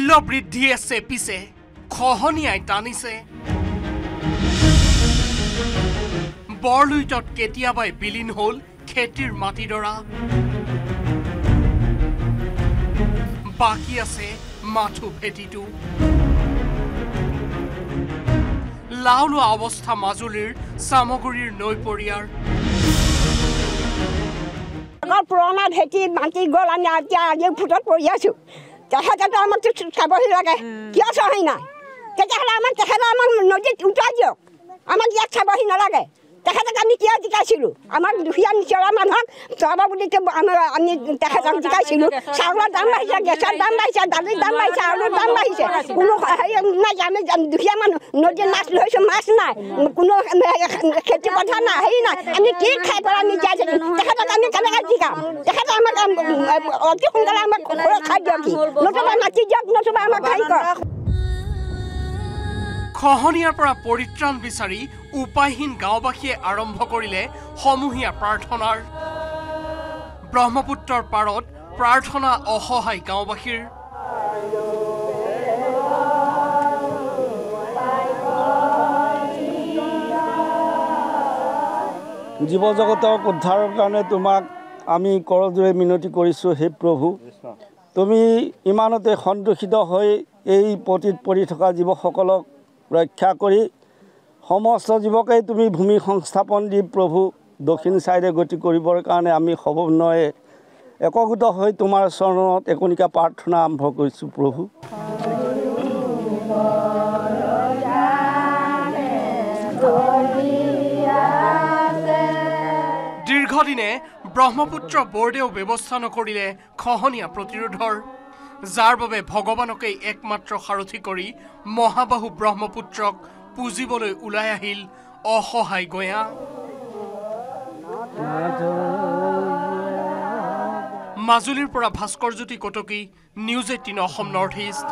মূল্য বৃদ্ধিয়ে চেপিছে খহনীয়াই টানিছে। বৰলুইটত কেতিয়াবাই বিলীন হ'ল খেতিৰ মাটিডৰা। বাকী আছে মাথো ভেটিটো। লাও লোৱা অৱস্থা মাজুলীৰ চামগুৰিৰ নৈপৰীয়াৰ। আগৰ পুৰণা ভেটি মাটি গ'ল আমি এতিয়া আজি ফুটত পৰি আছোঁ। তেখেতেতো আমাক চাবহি লাগে কিয় চহি নাই? তেতিয়াহ'লে আমাক তেখেতে আমাক নদীত উঠাই দিয়ক। আমাক ইয়াত চাবহি নালাগে। তেখেতক আমি কিয় জিকাইছিলোঁ। আমাক দুখীয়া নিচৰা মানুহক চৰাব বুলি আমাৰ আমি তেখেতক জিকাইছিলোঁ। চাউলৰ দাম বাঢ়িছে গেছৰ দাম বাঢ়িছে দালিৰ দাম বাঢ়িছে আলুৰ দাম বাঢ়িছে। কোনো হেৰি নাই আমি দুখীয়া মানুহ নদীত মাছ ধৰিছোঁ মাছ নাই। কোনো খেতি পথাৰ নাই হেৰি নাই। আমি কি খাই পেলাই আমি জীয়াই থাকিম? তেখেতক আমি কেনেকৈ জিকাম? তেখেতে আমাক অতি সোনকালে আমাক সুৰক্ষা দিয়ক নতুবা মাটি দিয়ক নতুবা আমাক হেৰি কৰক। খহনীয়াৰ পৰা পৰিত্ৰাণ বিচাৰি উপায়হীন গাঁওবাসীয়ে আৰম্ভ কৰিলে সমূহীয়া প্ৰাৰ্থনাৰ। ব্ৰহ্মপুত্ৰৰ পাৰত প্ৰাৰ্থনা অসহায় গাঁওবাসীৰ। জীৱ জগতক উদ্ধাৰৰ কাৰণে তোমাক আমি কৰযোৰে মিনতি কৰিছোঁ হে প্ৰভু। তুমি ইমানতে সন্তোষিত হৈ এই পতিত পৰি থকা জীৱসকলক ৰক্ষা কৰি সমস্ত জীৱকেই তুমি ভূমি সংস্থাপন দি প্ৰভু দক্ষিণ ছাইডে গতি কৰিবৰ কাৰণে আমি সমন্বয়ে একগোট হৈ তোমাৰ চৰণত একনিকা প্ৰাৰ্থনা আৰম্ভ কৰিছোঁ প্ৰভু। দীৰ্ঘদিনে ব্ৰহ্মপুত্ৰ বোৰ্ডেও ব্যৱস্থা নকৰিলে খহনীয়া প্ৰতিৰোধৰ। যাৰ বাবে ভগৱানকেই একমাত্ৰ সাৰথি কৰি মহাবাহু ব্ৰহ্মপুত্ৰক পুজিবলৈ ওলাই আহিল অসহায় গঞা মাজুলীৰ পৰা Bhaskarjyoti Kotoky News Eighteen Assam North East.